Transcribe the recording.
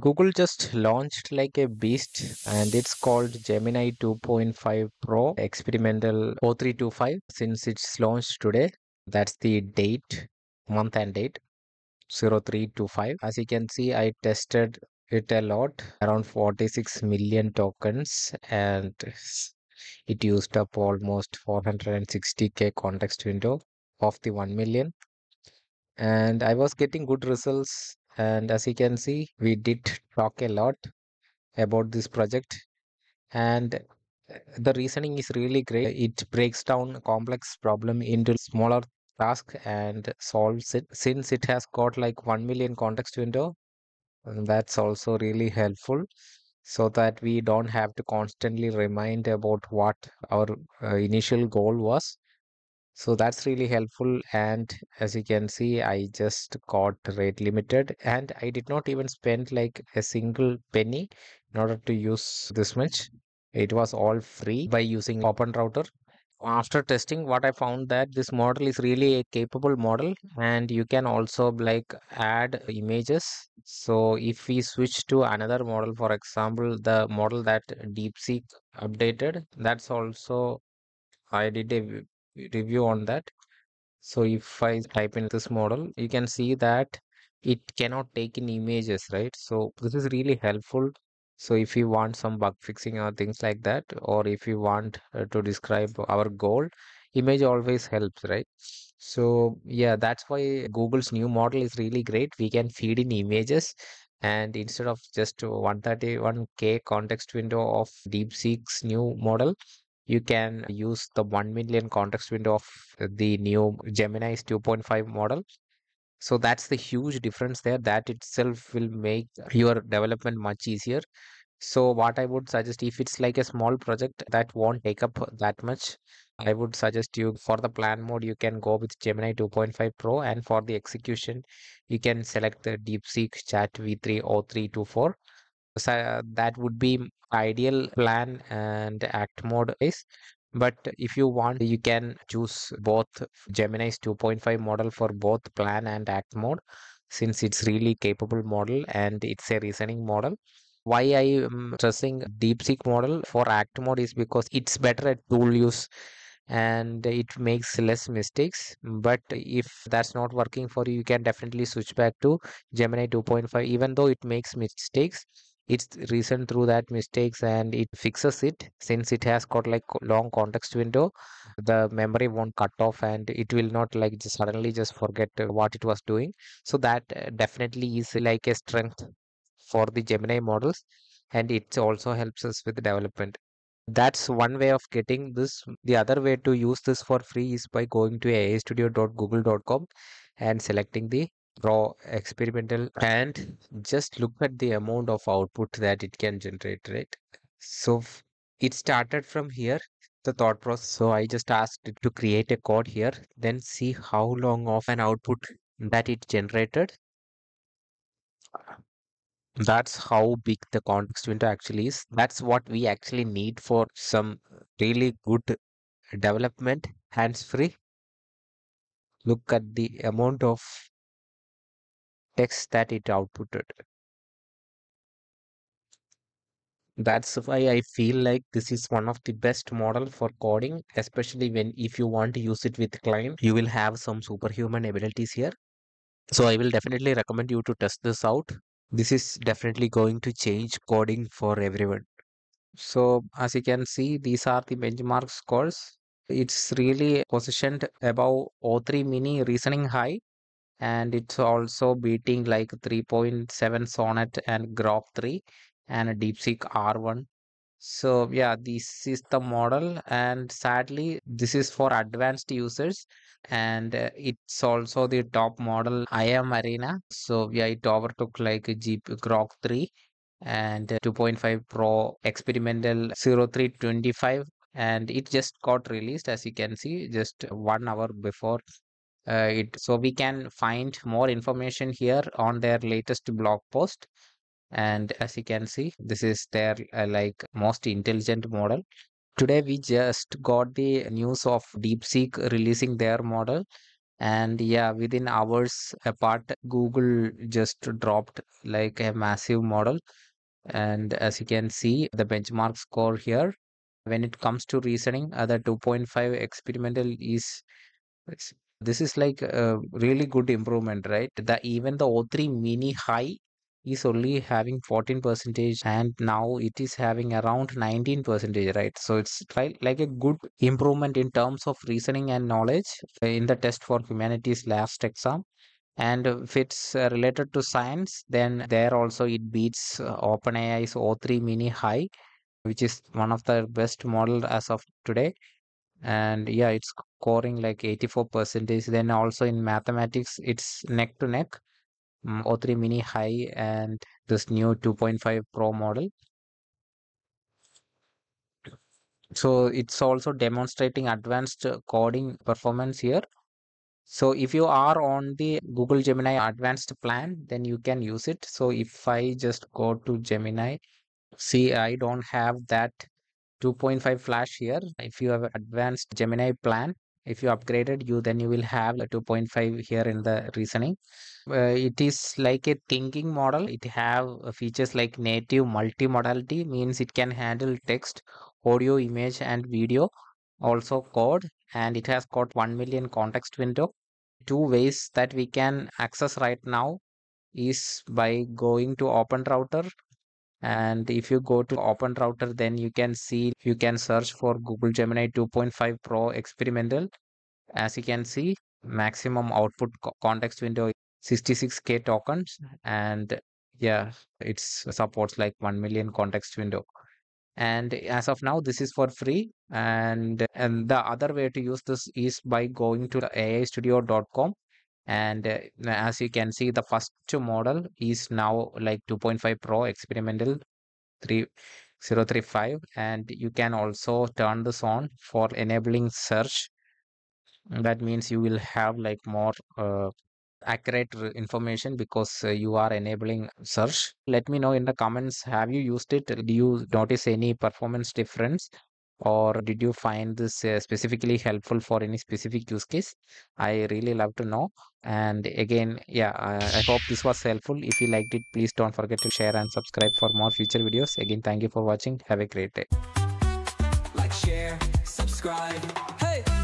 Google just launched like a beast and it's called Gemini 2.5 Pro Experimental O325 since it's launched today. That's the date, month and date 0325. As you can see, I tested it a lot, around 46 million tokens, and it used up almost 460k context window of the 1 million. And I was getting good results. And as you can see, we did talk a lot about this project. And the reasoning is really great. It breaks down complex problem into smaller task and solves it. Since it has got like 1 million context window that's also really helpful so that we don't have to constantly remind about what our uh, initial goal was so that's really helpful. And as you can see, I just got rate limited and I did not even spend like a single penny in order to use this much. It was all free by using Open Router. After testing, what I found that this model is really a capable model and you can also like add images. So if we switch to another model, for example, the model that DeepSeek updated, that's also I did a review on that. So if I type in this model, you can see that it cannot take in images, right? So this is really helpful. So if you want some bug fixing or things like that, or if you want uh, to describe our goal, image always helps, right? So yeah, that's why Google's new model is really great. We can feed in images and instead of just 131k context window of DeepSeek's new model, you can use the 1 million context window of the new Gemini's 2.5 model. So that's the huge difference there. That itself will make your development much easier. So what I would suggest if it's like a small project that won't take up that much, I would suggest you for the plan mode you can go with Gemini 2.5 Pro and for the execution you can select the DeepSeek Chat V3 O324 so that would be ideal plan and act mode is. But if you want you can choose both gemini's 2.5 model for both plan and act mode since it's really capable model and it's a reasoning model. Why i am stressing deepseek model for act mode is because it's better at tool use and it makes less mistakes. But if that's not working for you you can definitely switch back to gemini 2.5 even though it makes mistakes it's reasoned through that mistakes and it fixes it. Since it has got like long context window the memory won't cut off and it will not like just suddenly just forget uh, what it was doing. So that uh, definitely is like a strength for the gemini models and it also helps us with development. That's one way of getting this. The other way to use this for free is by going to aistudio.google.com and selecting the Pro experimental and just look at the amount of output that it can generate, right? So it started from here, the thought process. So I just asked it to create a code here, then see how long of an output that it generated. That's how big the context window actually is. That's what we actually need for some really good development hands free. Look at the amount of text that it outputted. That's why I feel like this is one of the best model for coding, especially when if you want to use it with Cline, you will have some superhuman abilities here. So I will definitely recommend you to test this out. This is definitely going to change coding for everyone. So as you can see, these are the benchmark scores. It's really positioned above O3 mini reasoning high and it's also beating like 3.7 Sonnet and Grok 3 and DeepSeek R1. So yeah, this is the model and sadly this is for advanced users and uh, it's also the top model LM Arena. So yeah, it overtook like Jeep Grok 3 and uh, 2.5 Pro experimental 0325 and it just got released as you can see just one hour before uh, it so we can find more information here on their latest blog post. And as you can see this is their uh, like most intelligent model. Today we just got the news of deepseek releasing their model. And yeah within hours apart google just dropped like a massive model. And as you can see the benchmark score here when it comes to reasoning uh, the 2.5 experimental is this is like a really good improvement right? The even the o3 mini high is only having 14 percentage and now it is having around 19 percentage right? So it's like, like a good improvement in terms of reasoning and knowledge in the test for Humanity's Last Exam. And if it's uh, related to science then there also it beats uh, openai's o3 mini high which is one of the best model as of today and yeah it's scoring like 84 percentage. Then also in mathematics it's neck to neck mm, o3 mini high and this new 2.5 pro model. So it's also demonstrating advanced coding performance here. So if you are on the google gemini advanced plan then you can use it. So if i just go to gemini see i don't have that 2.5 flash here. If you have advanced gemini plan if you upgraded you then you will have a 2.5 here in the reasoning. Uh, it is like a thinking model. It have uh, features like native multimodality means it can handle text audio image and video also code and it has got 1 million context window. Two ways that we can access right now is by going to open router and if you go to open router then you can see you can search for google gemini 2.5 pro experimental. As you can see maximum output co- context window 66k tokens. And yeah it's supports like 1 million context window. And as of now this is for free. And and the other way to use this is by going to aistudio.com and uh, as you can see the first model is now like 2.5 pro experimental 3035 and you can also turn this on for enabling search. That means you will have like more uh, accurate information because uh, you are enabling search. Let me know in the comments have you used it? Do you notice any performance difference or did you find this uh, specifically helpful for any specific use case? I really love to know. And again yeah I, I hope this was helpful. If you liked it please don't forget to share and subscribe for more future videos. Again thank you for watching. Have a great day. Like, share, subscribe. Hey!